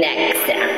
next time.